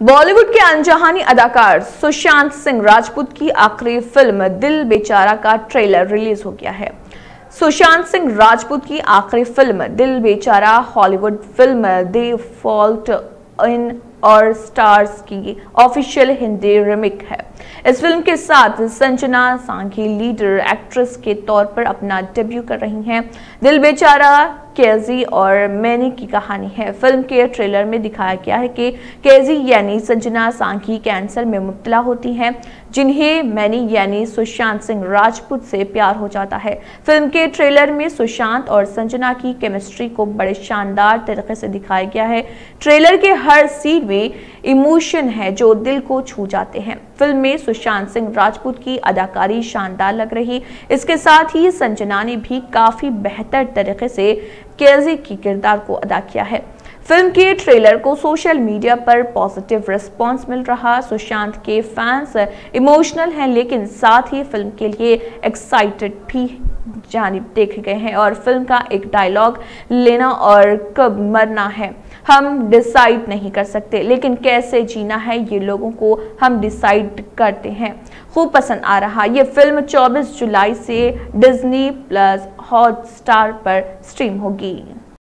बॉलीवुड के अनजहानी अदाकार सुशांत सिंह राजपूत की आखिरी फ़िल्म दिल बेचारा का ट्रेलर रिलीज़ हो गया है। सुशांत सिंह राजपूत की आखिरी film Dil Bechara Hollywood film the fault in our stars की ऑफिशियल हिंदी रिमिक है। इस फ़िल्म के साथ संजना सांघी, लीडर, एक्ट्रेस के तौर पर अपना डेब्यू कर रही हैं। दिल बेचारा केजी और मैनी की कहानी है। फ़िल्म के ट्रेलर में दिखाया गया है कि केजी यानी संजना सांघी कैंसर में मुब्तला होती हैं, जिन्हें मैनी यानी सुशांत सिंह राजपूत से प्यार हो जाता है। फ़िल्म के ट्रेलर में सुशांत और संजना की केमिस्ट्री को बड़े शानदार तरीके से दिखाया गया है। ट्रेलर के हर सीन में इमोशन है जो दिल को छू जाते हैं। फ़िल्म में सुशांत सिंह राजपूत की अदाकारी शानदार लग रही। इसके साथ ही संजना ने भी काफ़ी बेहतर तरीके से केजी की किरदार को अदा किया है। फ़िल्म के ट्रेलर को सोशल मीडिया पर पॉजिटिव रिस्पांस मिल रहा। सुशांत के फैंस इमोशनल हैं, लेकिन साथ ही फ़िल्म के लिए एक्साइटेड भी जानिब देखे गए हैं और फ़िल्म का एक डायलॉग, लेना और कब मरना है? हम डिसाइड नहीं कर सकते। लेकिन कैसे जीना है, ये लोगों को हम डिसाइड करते हैं। खूब पसंद आ रहा ये फ़िल्म 24 जुलाई से डिज्नी प्लस हॉट स्टार पर स्ट्रीम होगी।